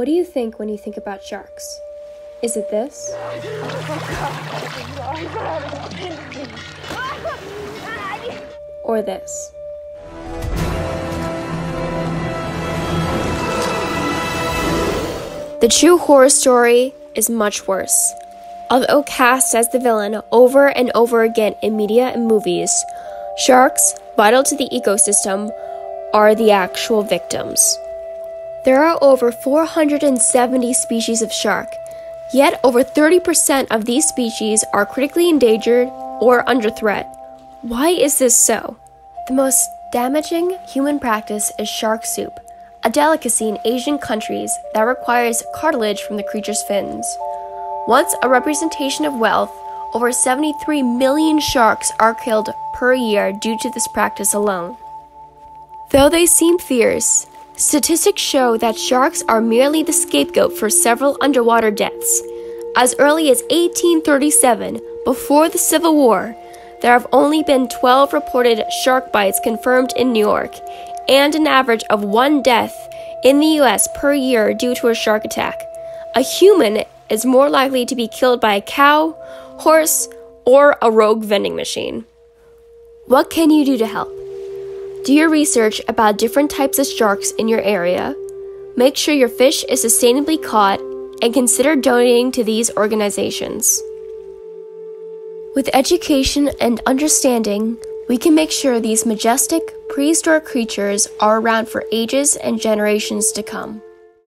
What do you think when you think about sharks? Is it this? Or this? The true horror story is much worse. Although cast as the villain over and over again in media and movies, sharks, vital to the ecosystem, are the actual victims. There are over 470 species of shark, yet over 30% of these species are critically endangered or under threat. Why is this so? The most damaging human practice is shark soup, a delicacy in Asian countries that requires cartilage from the creature's fins. Once a representation of wealth, over 73 million sharks are killed per year due to this practice alone. Though they seem fierce, Statistics show that sharks are merely the scapegoat for several underwater deaths. As early as 1837, before the Civil War, there have only been 12 reported shark bites confirmed in New York, and an average of one death in the US per year due to a shark attack. A human is more likely to be killed by a cow, horse, or a rogue vending machine. What can you do to help? Do your research about different types of sharks in your area. Make sure your fish is sustainably caught and consider donating to these organizations. With education and understanding, we can make sure these majestic, prehistoric creatures are around for ages and generations to come.